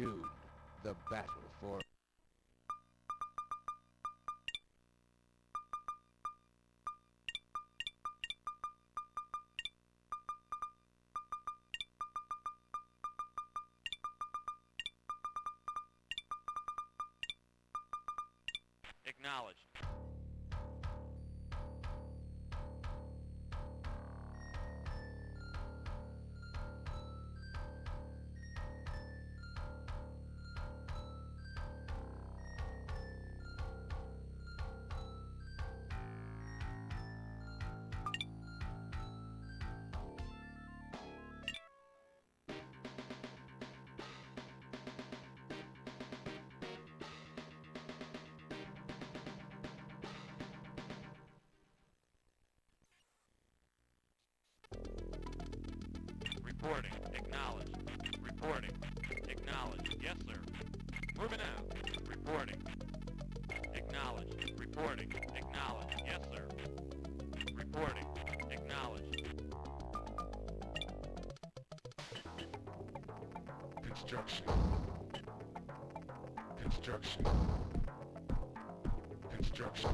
do the battle Reporting. Acknowledged. Reporting. Acknowledged. Yes, sir. Moving out. Reporting. Acknowledged. Reporting. Acknowledged. Yes, sir. Reporting. Acknowledged. Construction. Construction. Construction.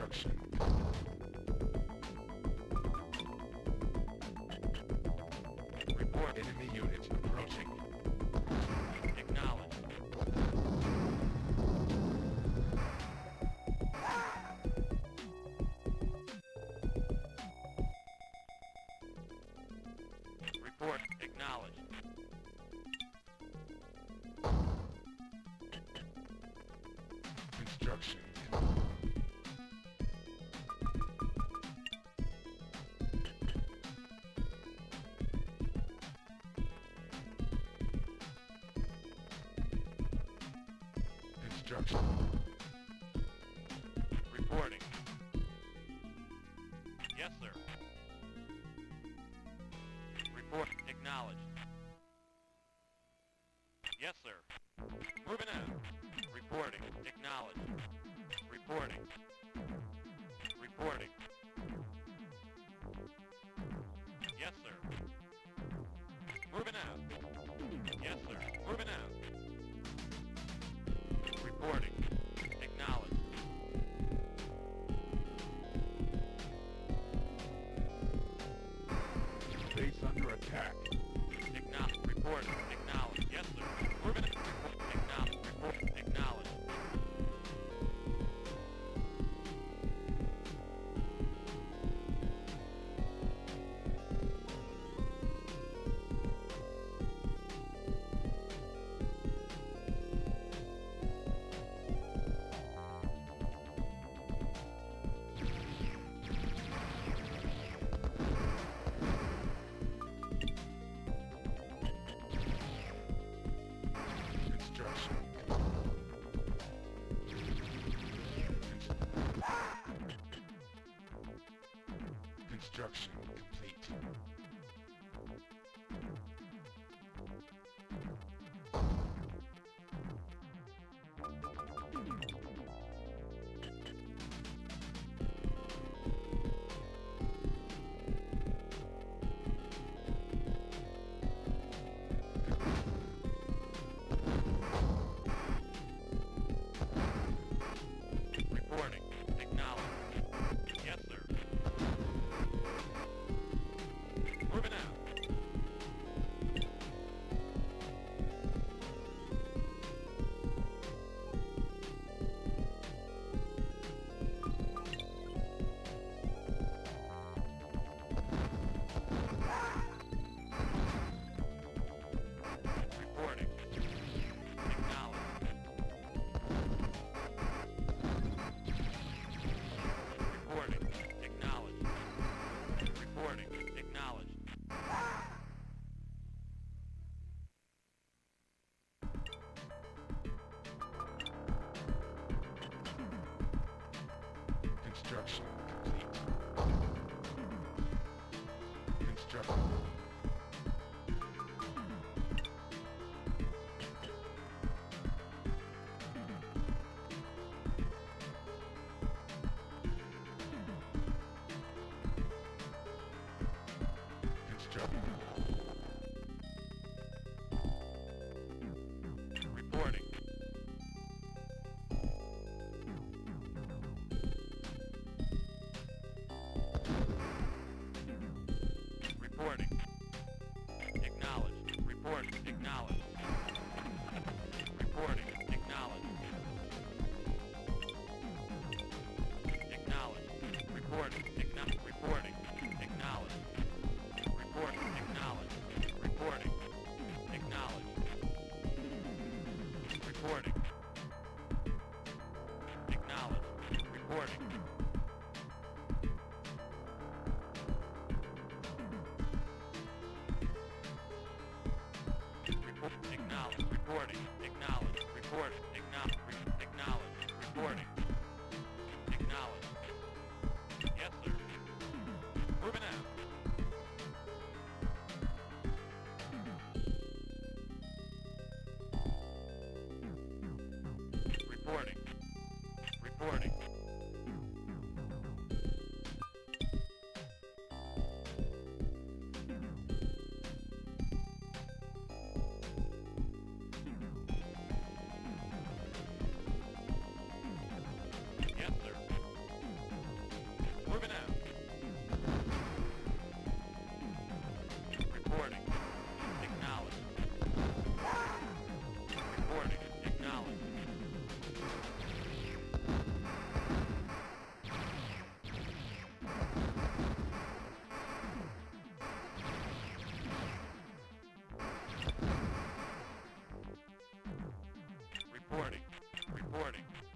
Construction. Report. Enemy unit approaching. Construction. Reporting. Yes, sir. Report. Acknowledged. Yes, sir. Moving out. Reporting. Acknowledged. Reporting. Construction Construction complete. Construction. Construction. recording.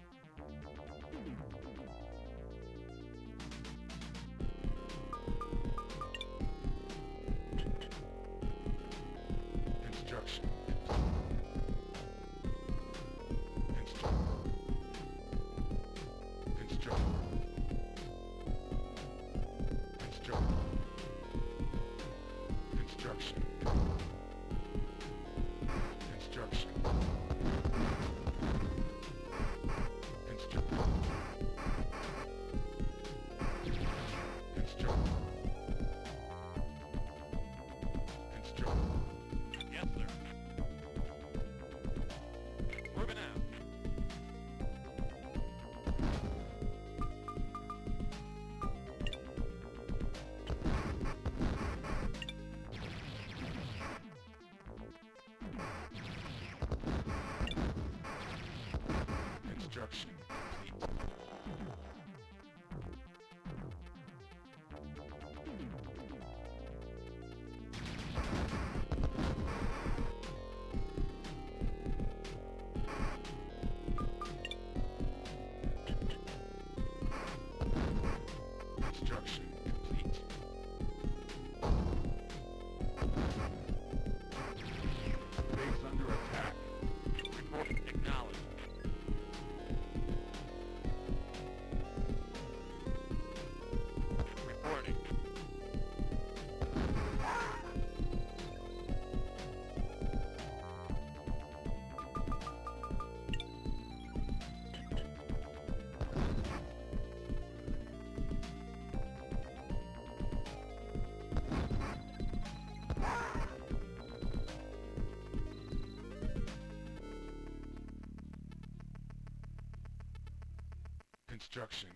Construction.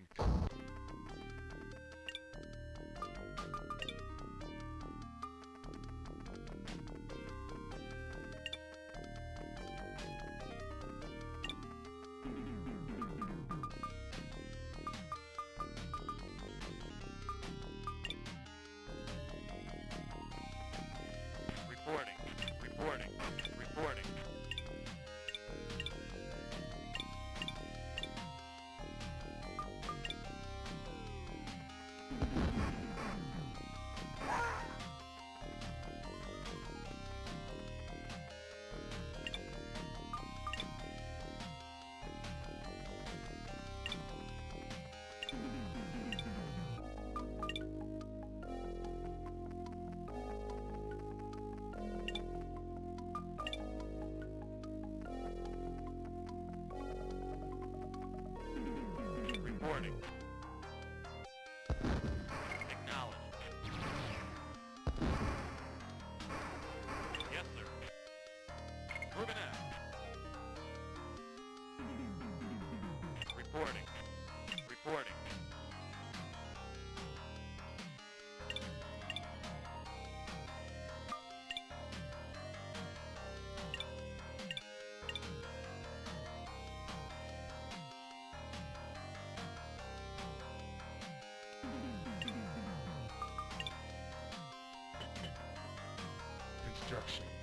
Morning. destruction.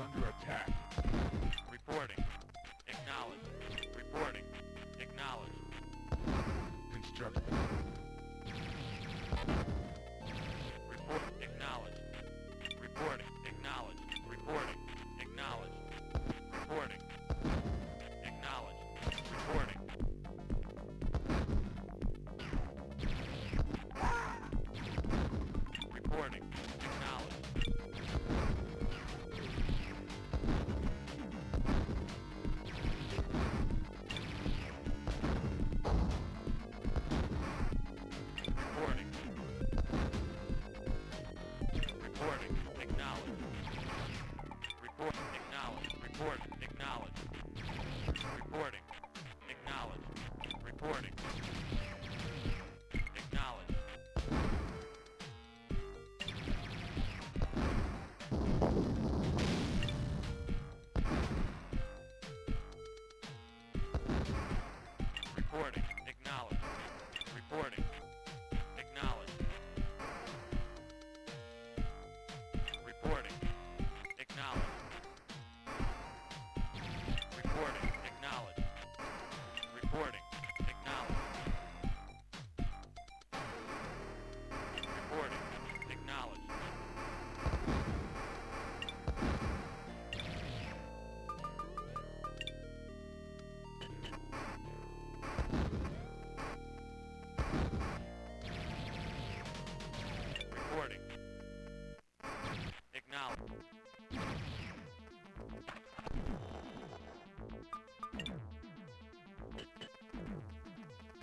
under attack. Reporting. Acknowledged. Reporting. Acknowledged. Construction. Warning.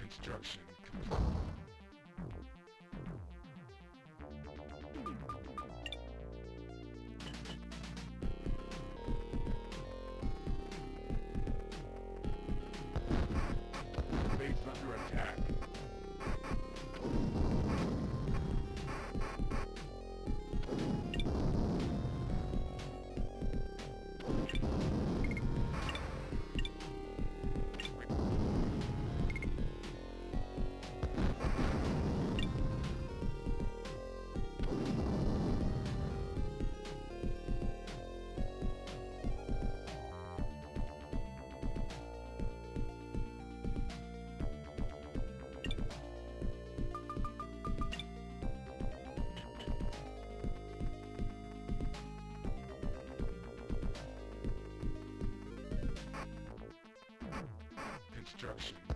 construction complete. under attack. destruction.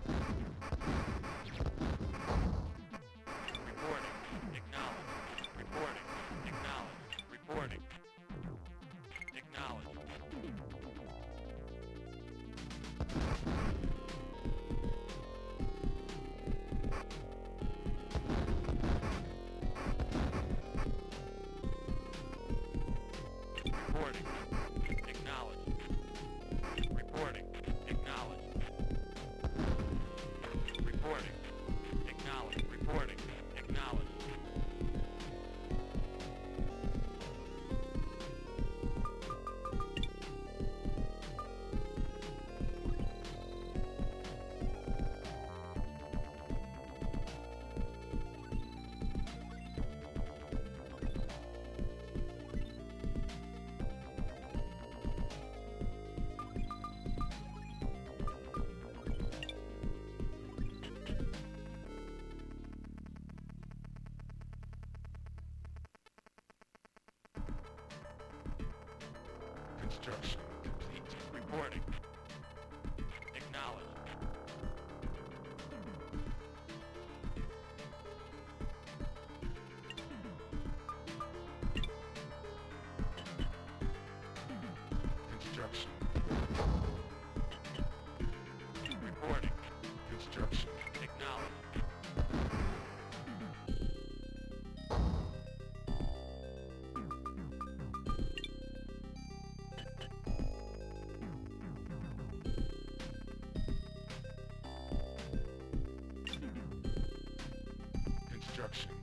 construction complete. Reporting. production.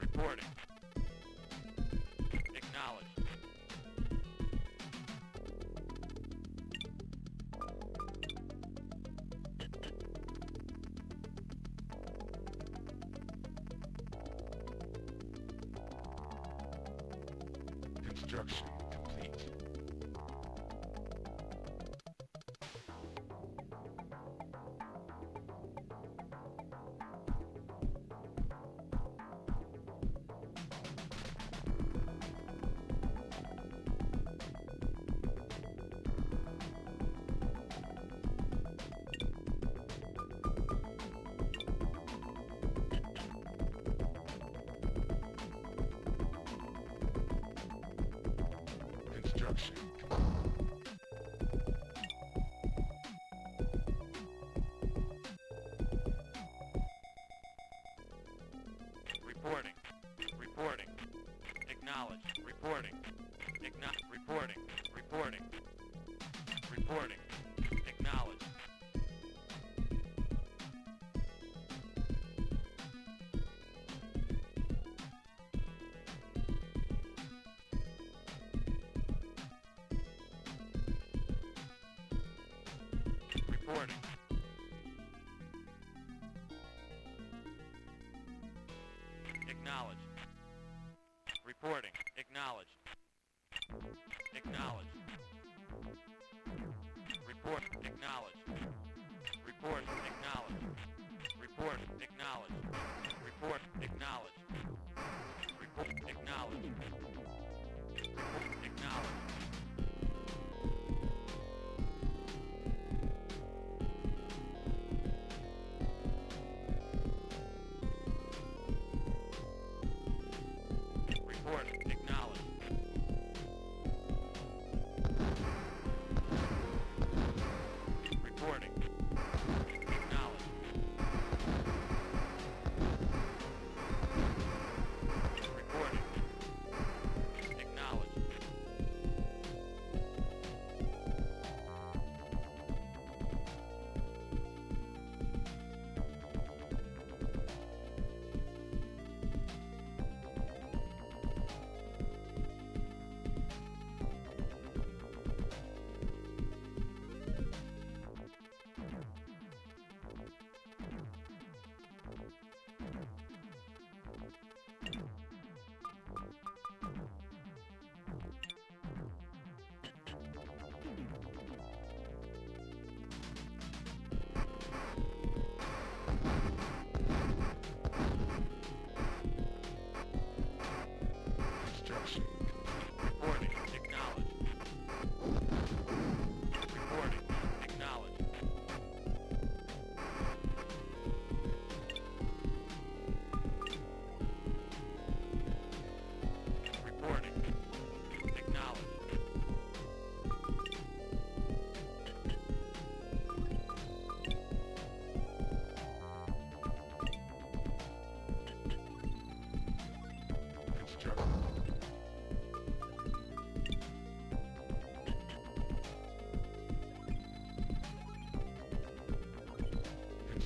Reporting. destruction. Reporting. Reporting. Acknowledge. Reporting. Igno reporting. Reporting. Reporting. Acknowledge. Reporting.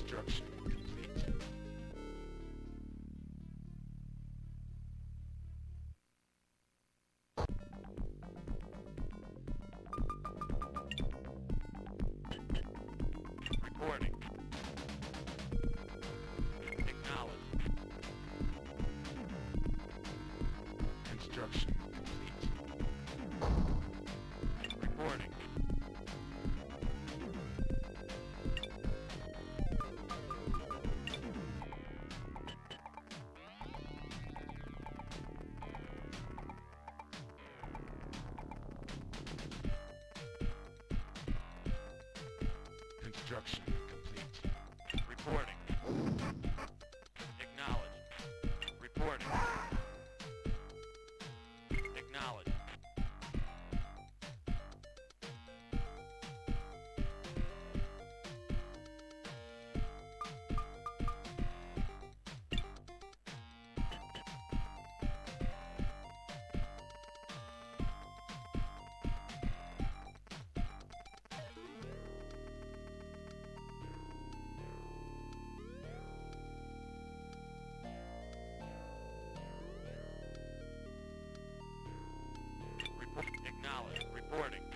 destruction. Warning.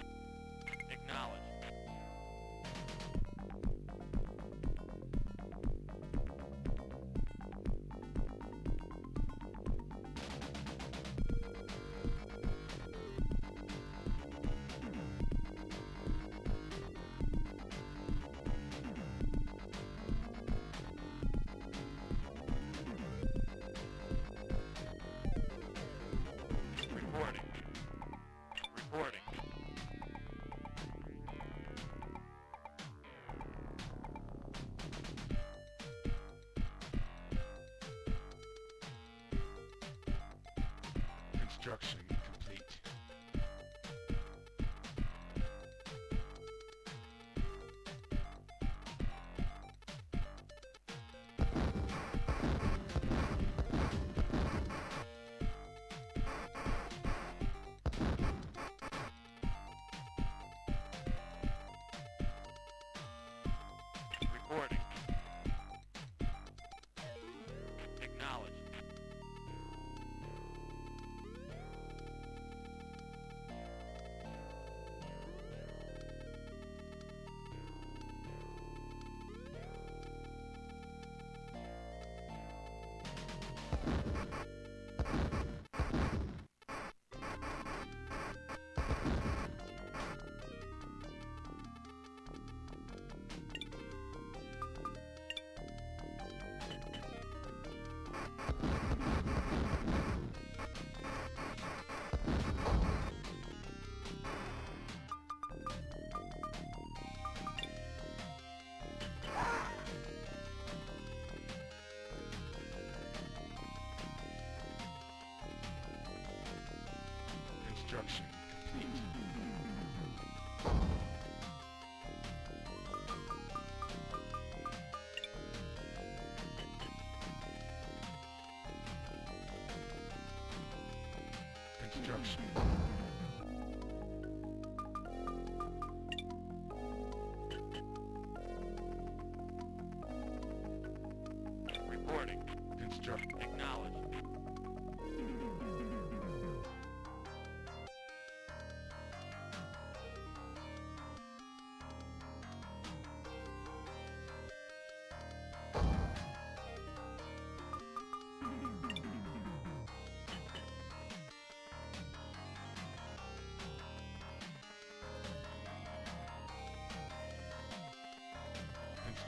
destruction. Construction complete. Construction.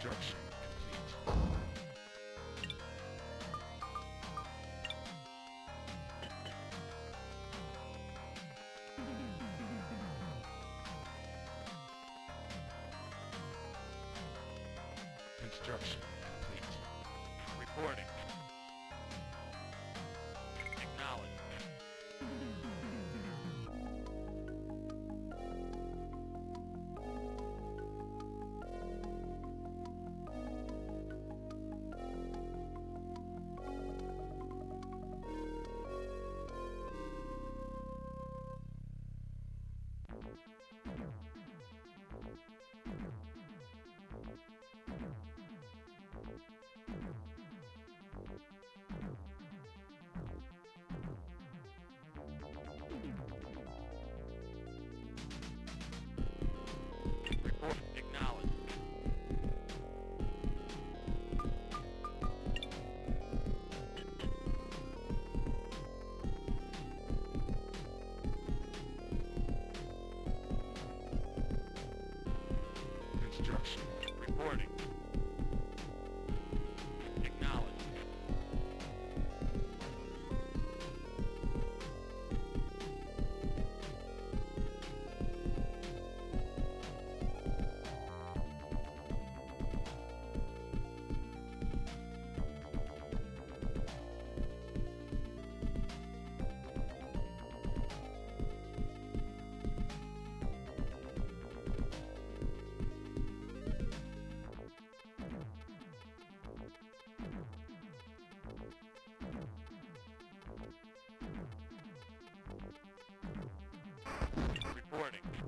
Construction complete. Construction complete. Reporting. recording.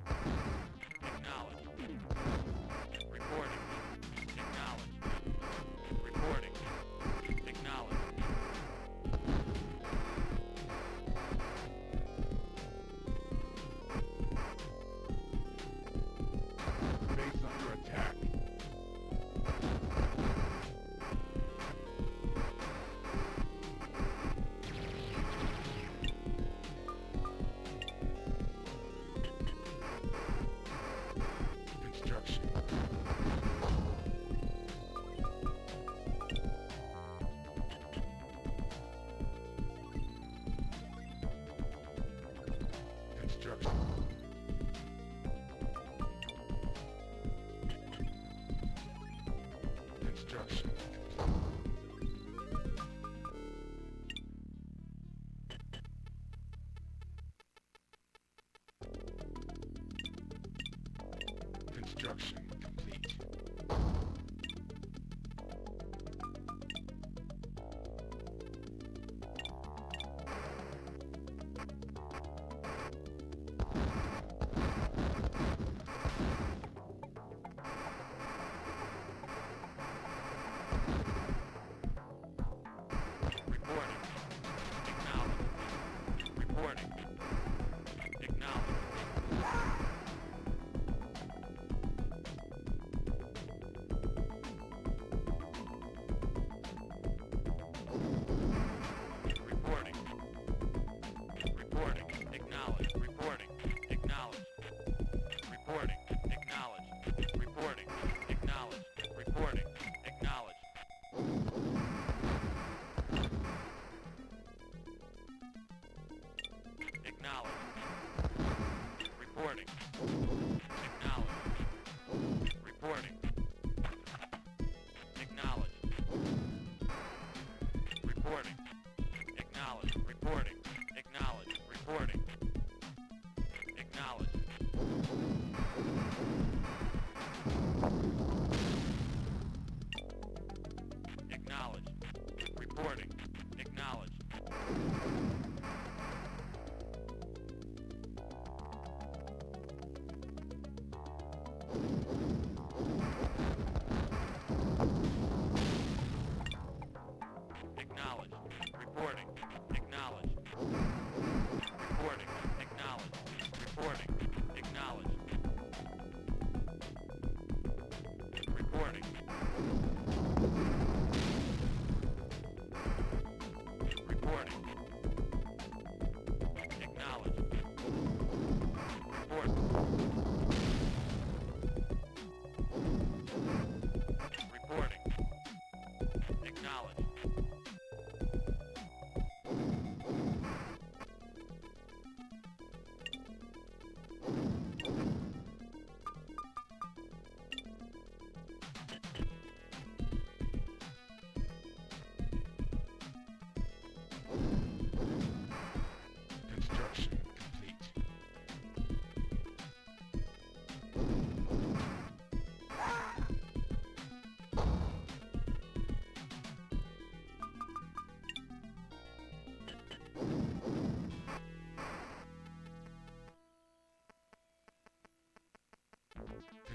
Construction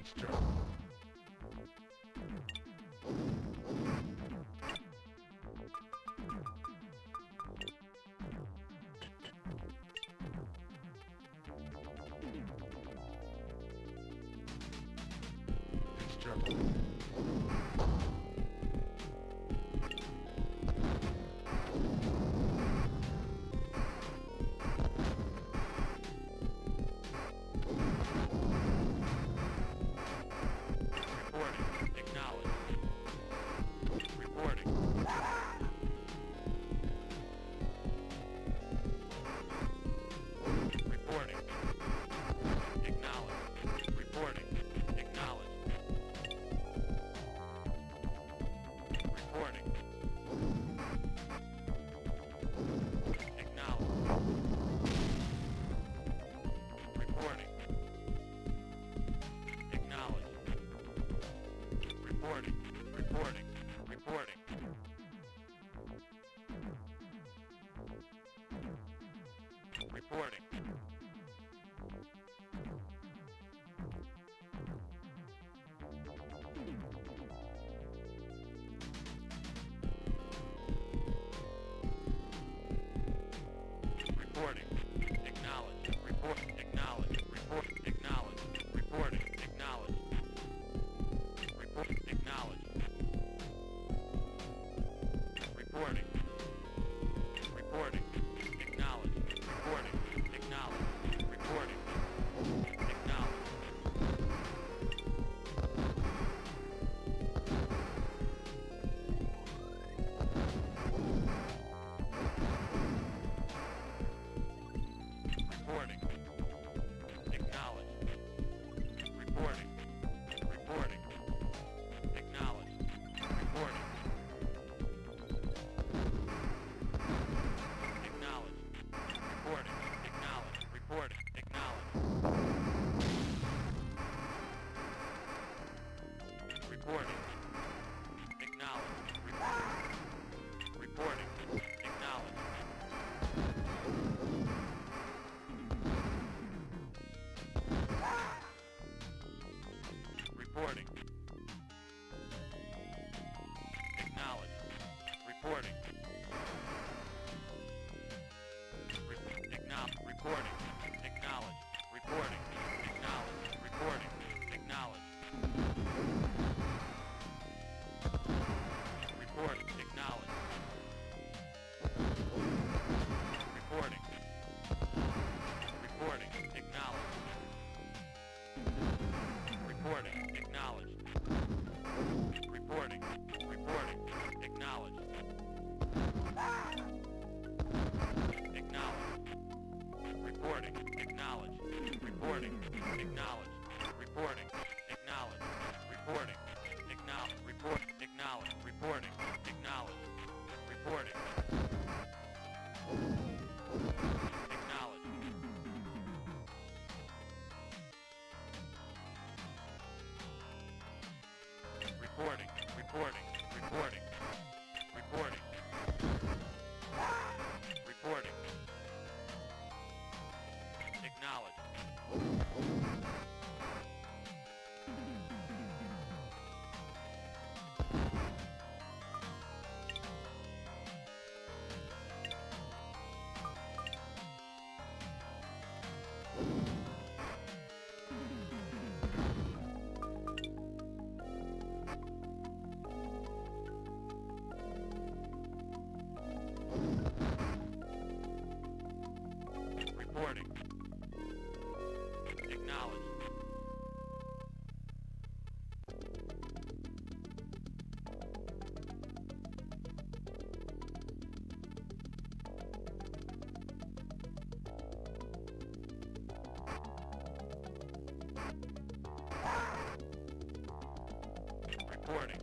Construct. Reporting.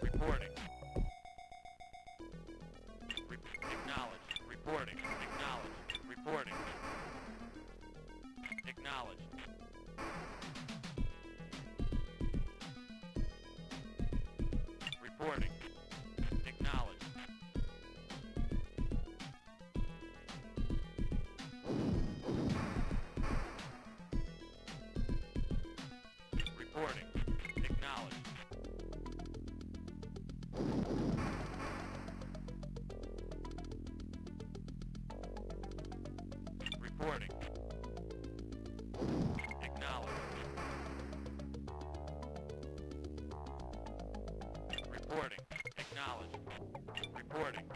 Reporting. Re- acknowledged. Reporting. Reporting. Reporting.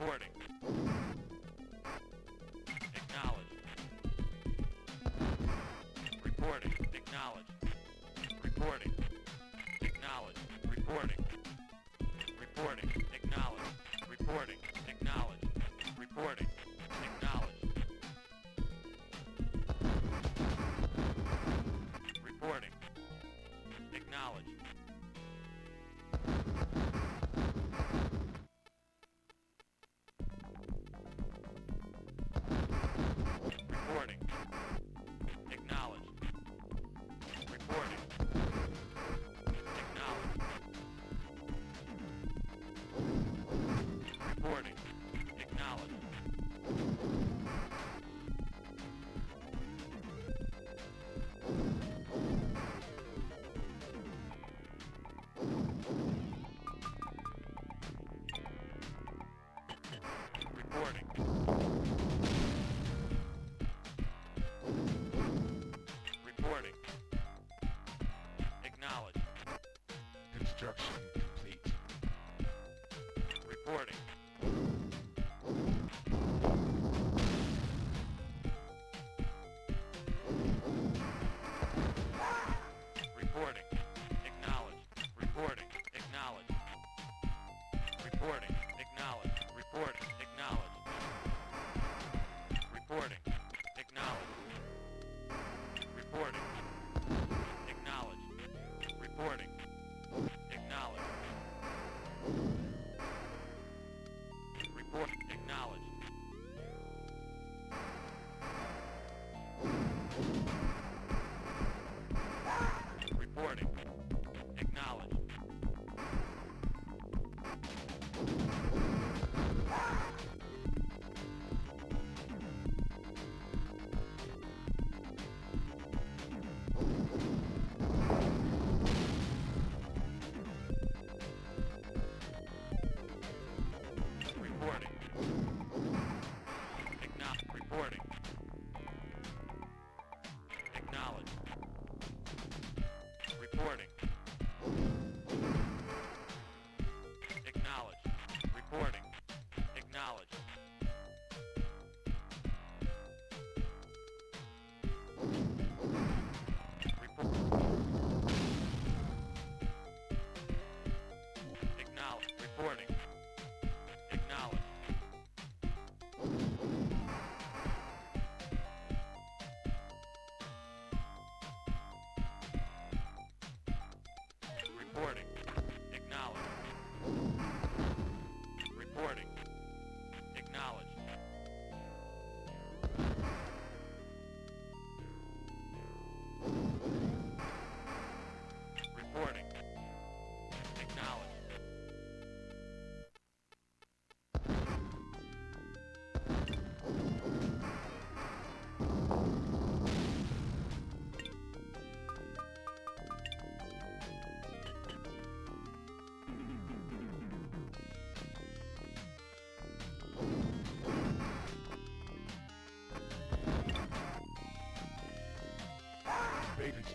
Reporting. Construction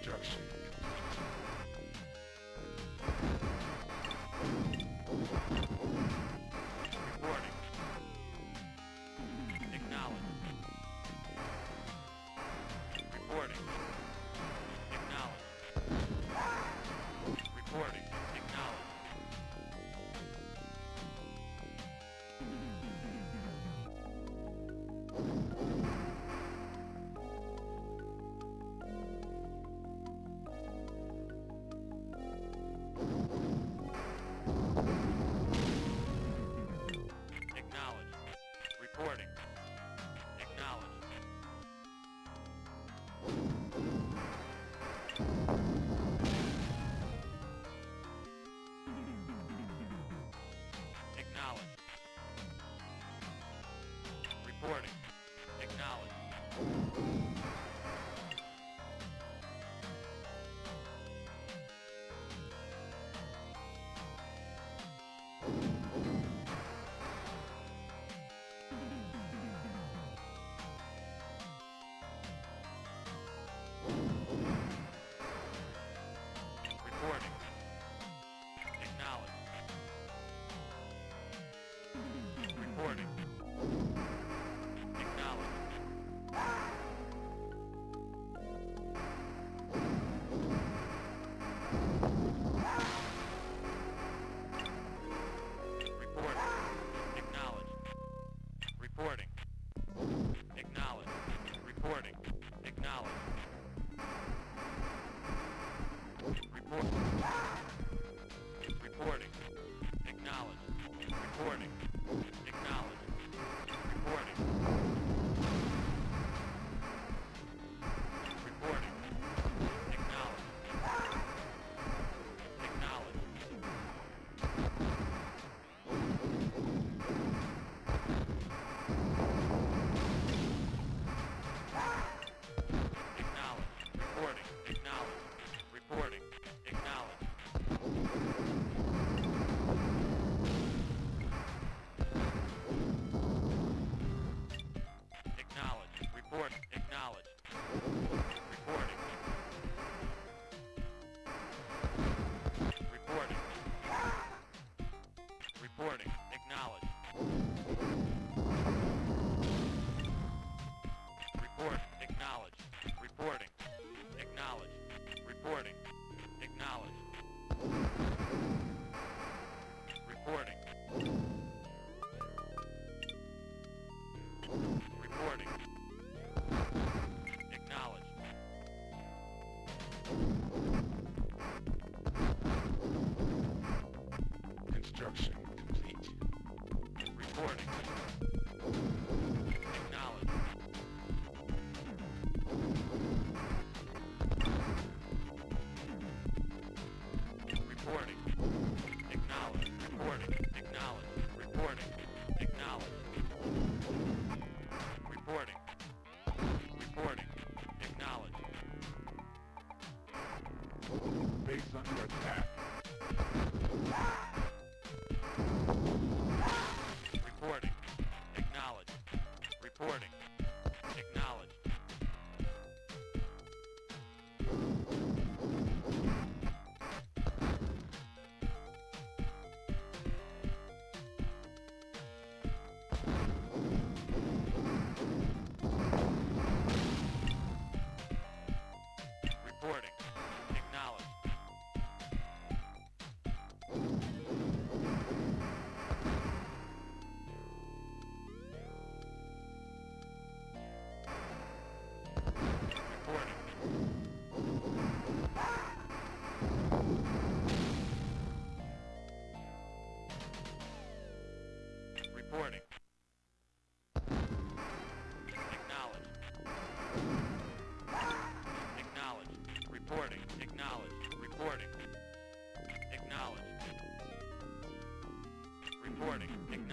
Bay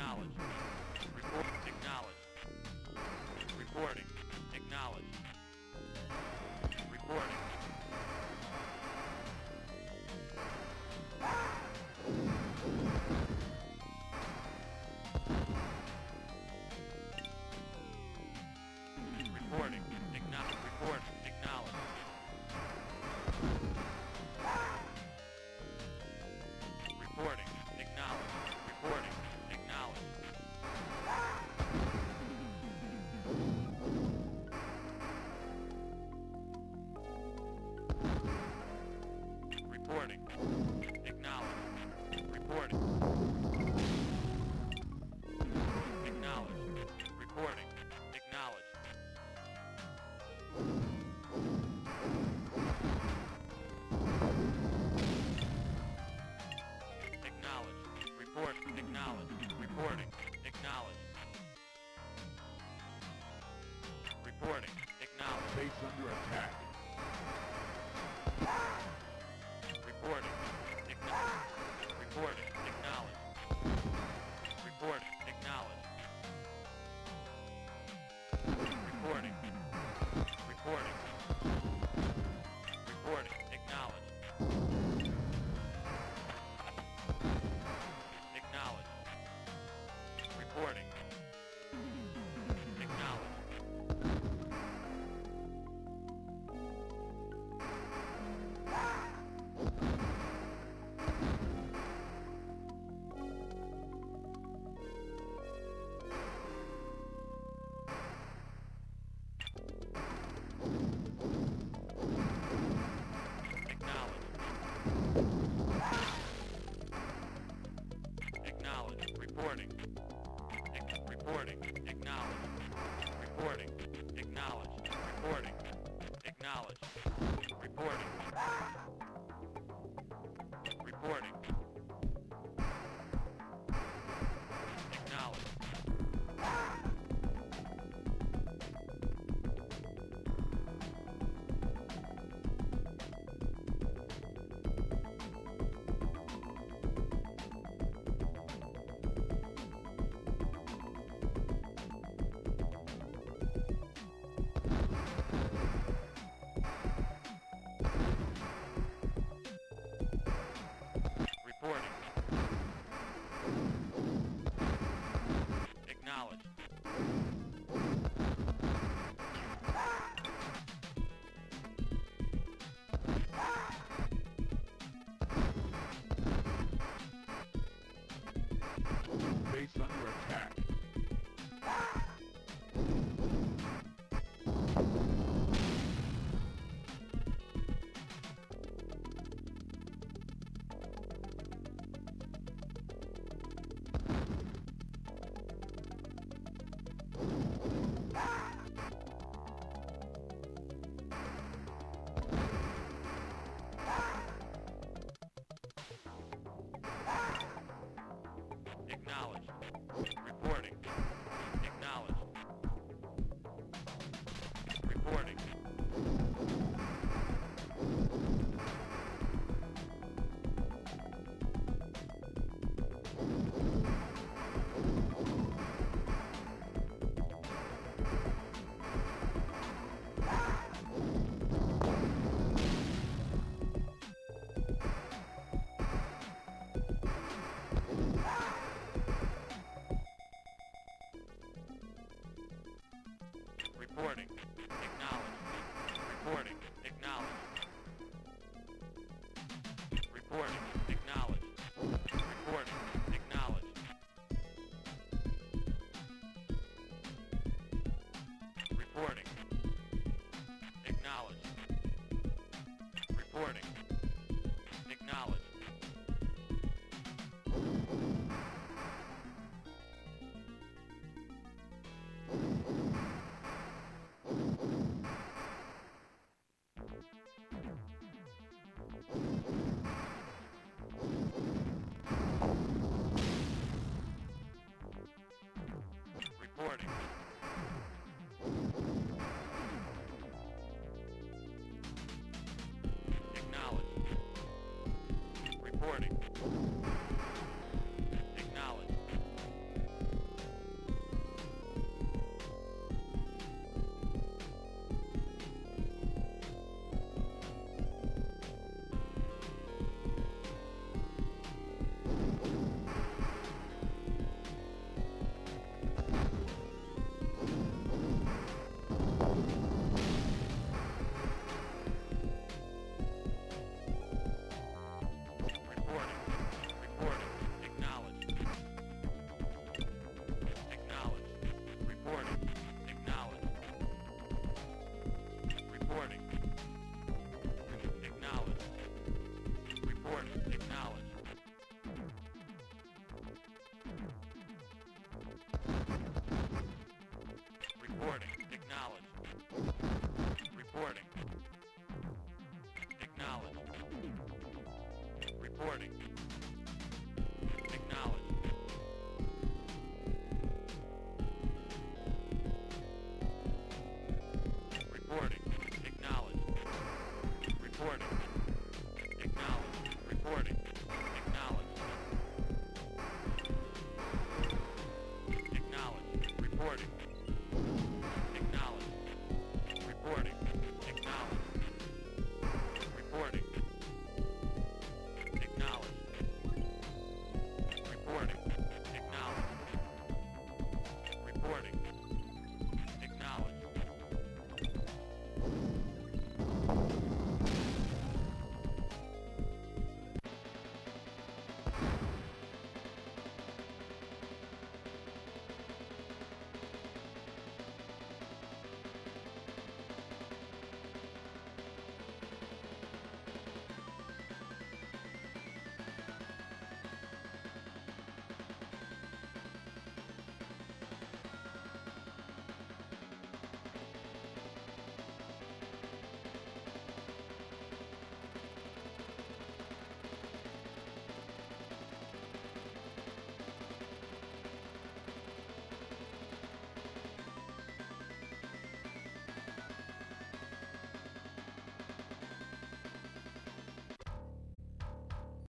Acknowledged. Report. Acknowledged. Reporting. Acknowledged. Reporting. Reporting. Base under attack. Acknowledged. Reporting. Acknowledged. Reporting.